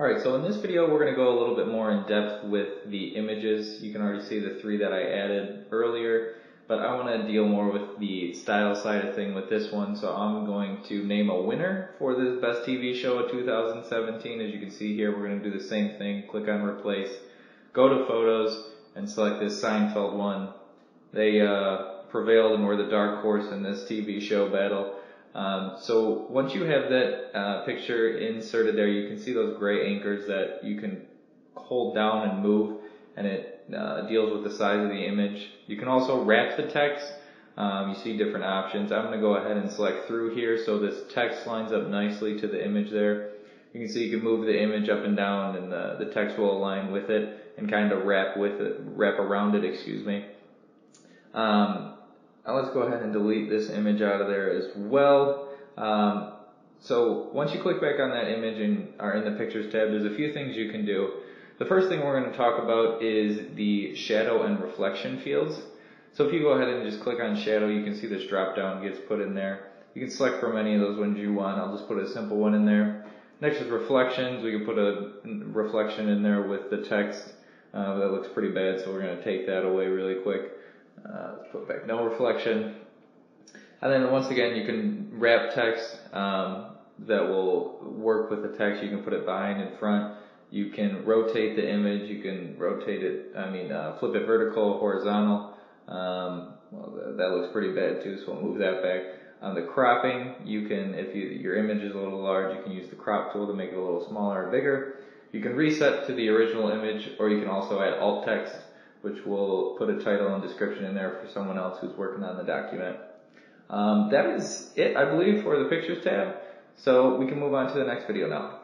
Alright, so in this video we're going to go a little bit more in depth with the images. You can already see the three that I added earlier, but I want to deal more with the style side of thing with this one. So I'm going to name a winner for this best TV show of 2017. As you can see here, we're going to do the same thing. Click on replace, go to photos, and select this Seinfeld one. They uh, prevailed and were the dark horse in this TV show battle. Um, so once you have that uh, picture inserted there, you can see those gray anchors that you can hold down and move, and it uh, deals with the size of the image. You can also wrap the text. Um, you see different options. I'm going to go ahead and select through here so this text lines up nicely to the image there. You can see you can move the image up and down and the, the text will align with it and kind of wrap with it, wrap around it, excuse me. Um, now let's go ahead and delete this image out of there as well. Um, so once you click back on that image and are in the pictures tab, there's a few things you can do. The first thing we're going to talk about is the shadow and reflection fields. So if you go ahead and just click on shadow, you can see this drop down gets put in there. You can select from any of those ones you want. I'll just put a simple one in there. Next is reflections. We can put a reflection in there with the text. Uh, that looks pretty bad, so we're going to take that away really quick. Uh, let's put back no reflection. And then once again, you can wrap text um, that will work with the text. You can put it behind and front. You can rotate the image. You can rotate it. I mean, uh, flip it vertical, horizontal. Um, well, that, that looks pretty bad too, so we'll move that back. On the cropping, you can, if you, your image is a little large, you can use the crop tool to make it a little smaller or bigger. You can reset to the original image, or you can also add alt text which will put a title and description in there for someone else who's working on the document. Um, that is it, I believe, for the pictures tab. So we can move on to the next video now.